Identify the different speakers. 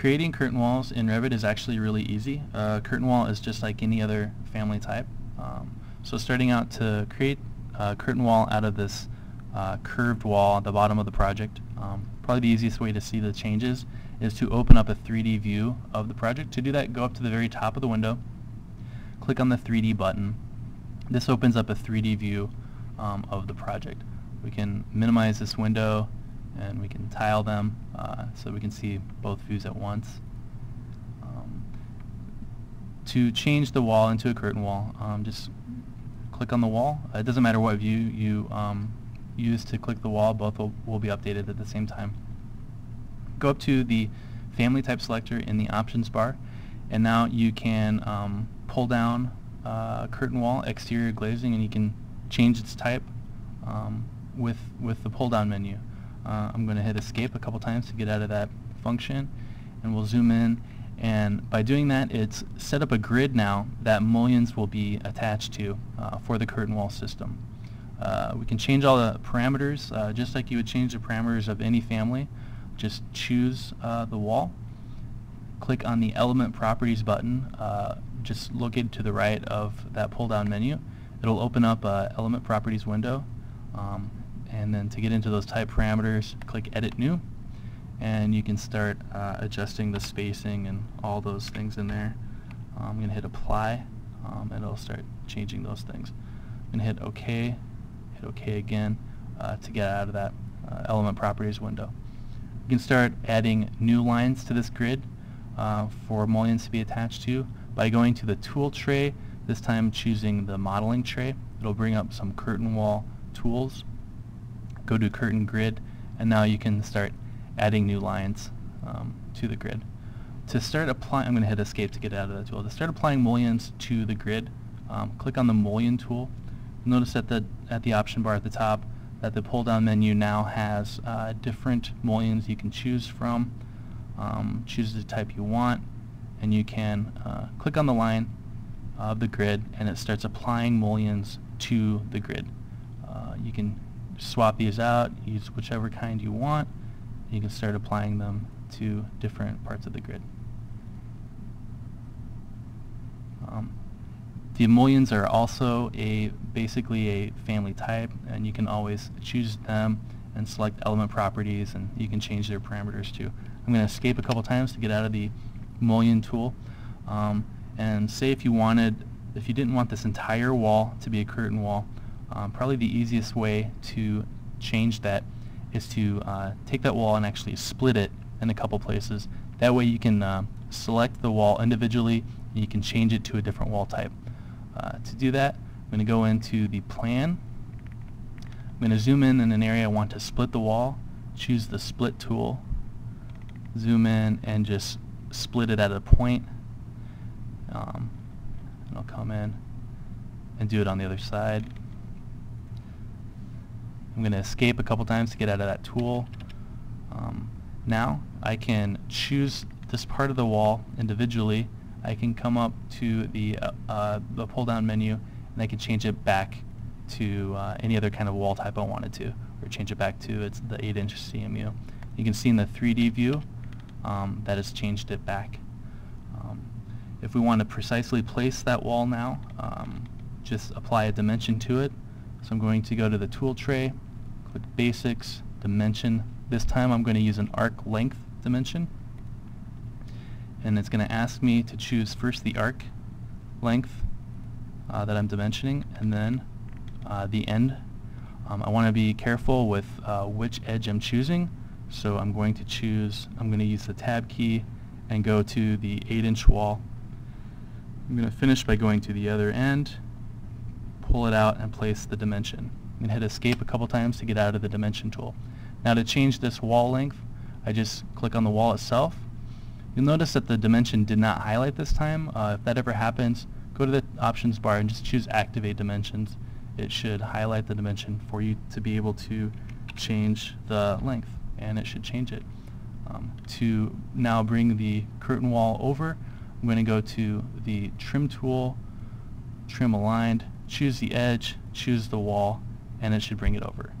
Speaker 1: Creating curtain walls in Revit is actually really easy. Uh, curtain wall is just like any other family type. Um, so starting out to create a curtain wall out of this uh, curved wall at the bottom of the project, um, probably the easiest way to see the changes is to open up a 3D view of the project. To do that, go up to the very top of the window, click on the 3D button. This opens up a 3D view um, of the project. We can minimize this window and we can tile them uh, so we can see both views at once. Um, to change the wall into a curtain wall, um, just click on the wall. It doesn't matter what view you um, use to click the wall, both will, will be updated at the same time. Go up to the family type selector in the options bar and now you can um, pull down uh, curtain wall exterior glazing and you can change its type um, with, with the pull down menu. Uh, I'm going to hit escape a couple times to get out of that function and we'll zoom in and by doing that it's set up a grid now that mullions will be attached to uh, for the curtain wall system. Uh, we can change all the parameters uh, just like you would change the parameters of any family. Just choose uh, the wall, click on the element properties button uh, just located to the right of that pull down menu. It'll open up element properties window um, and then to get into those type parameters, click Edit New, and you can start uh, adjusting the spacing and all those things in there. Um, I'm going to hit Apply, um, and it'll start changing those things. I'm going to hit OK, hit OK again uh, to get out of that uh, Element Properties window. You can start adding new lines to this grid uh, for mullions to be attached to by going to the Tool tray, this time choosing the Modeling tray. It'll bring up some curtain wall tools go to curtain grid, and now you can start adding new lines um, to the grid. To start applying, I'm going to hit escape to get out of that tool. To start applying mullions to the grid, um, click on the mullion tool. Notice at the, at the option bar at the top that the pull down menu now has uh, different mullions you can choose from. Um, choose the type you want and you can uh, click on the line of the grid and it starts applying mullions to the grid. Uh, you can swap these out, use whichever kind you want. You can start applying them to different parts of the grid. Um, the mullions are also a basically a family type and you can always choose them and select element properties and you can change their parameters too. I'm going to escape a couple times to get out of the mullion tool um, and say if you wanted if you didn't want this entire wall to be a curtain wall um, probably the easiest way to change that is to uh, take that wall and actually split it in a couple places. That way you can uh, select the wall individually and you can change it to a different wall type. Uh, to do that, I'm going to go into the plan. I'm going to zoom in in an area I want to split the wall, choose the split tool, zoom in and just split it at a point. Um, and I'll come in and do it on the other side. I'm going to escape a couple times to get out of that tool. Um, now I can choose this part of the wall individually. I can come up to the, uh, uh, the pull down menu and I can change it back to uh, any other kind of wall type I wanted to or change it back to it's the 8 inch CMU. You can see in the 3D view um, that has changed it back. Um, if we want to precisely place that wall now, um, just apply a dimension to it so I'm going to go to the tool tray, click basics, dimension. This time I'm going to use an arc length dimension. And it's going to ask me to choose first the arc length uh, that I'm dimensioning and then uh, the end. Um, I want to be careful with uh, which edge I'm choosing. So I'm going to choose, I'm going to use the tab key and go to the 8 inch wall. I'm going to finish by going to the other end pull it out and place the dimension. And hit escape a couple times to get out of the dimension tool. Now to change this wall length, I just click on the wall itself. You'll notice that the dimension did not highlight this time. Uh, if that ever happens, go to the options bar and just choose activate dimensions. It should highlight the dimension for you to be able to change the length and it should change it. Um, to now bring the curtain wall over, I'm going to go to the trim tool, trim aligned, choose the edge, choose the wall, and it should bring it over.